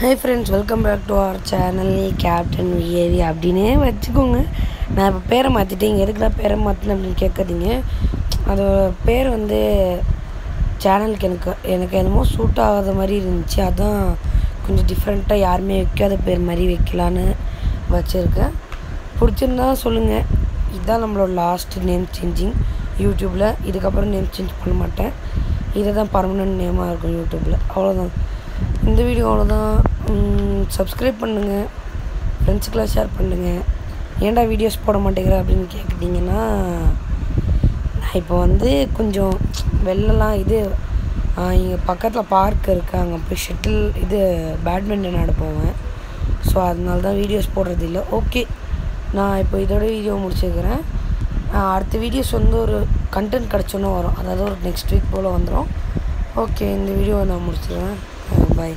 Hi friends welcome back to our channel captain VAV அப்படின்னே வச்சுக்கோங்க. நான் இப்போ பேரை மாற்றிட்டேன் இங்கே எதுக்குடா பேரை மாற்றினேன் அப்படின்னு கேட்காதீங்க. அதோட பேர் வந்து சேனலுக்கு எனக்கு எனக்கு என்னமோ சூட் ஆகாத மாதிரி இருந்துச்சு. அதான் கொஞ்சம் டிஃப்ரெண்ட்டாக யாருமே வைக்காத பேர் மாதிரி வைக்கலான்னு வச்சுருக்கேன். பிடிச்சிருந்தா சொல்லுங்கள் இதுதான் நம்மளோட லாஸ்ட் நேம் சேஞ்சிங் யூடியூப்பில் இதுக்கப்புறம் நேம் சேஞ்ச் பண்ண மாட்டேன். இதை தான் பர்மனெண்ட் நேமாக இருக்கும் யூடியூப்பில் அவ்வளோதான் இந்த வீடியோ அவ்வளோதான் சப்ஸ்கிரைப் பண்ணுங்கள் ஃப்ரெண்ட்ஸுக்கெலாம் ஷேர் பண்ணுங்கள் ஏன்டா வீடியோஸ் போட மாட்டேங்கிற அப்படின்னு கேட்குறீங்கன்னா நான் இப்போ வந்து கொஞ்சம் வெளிலலாம் இது இங்கே பக்கத்தில் பார்க் இருக்குது அங்கே போய் ஷட்டில் இது பேட்மிண்டன் ஆட போவேன். ஸோ அதனால தான் வீடியோஸ் போடுறது இல்லை. ஓகே நான் இப்போ இதோட வீடியோ முடிச்சுக்கிறேன். அடுத்த வீடியோஸ் வந்து ஒரு கண்டென்ட் கிடச்சோன்னே வரும். அதாவது ஒரு நெக்ஸ்ட் வீக் போல் வந்துடும் ஓகே இந்த வீடியோவை நான் முடிச்சிடுவேன் பாய்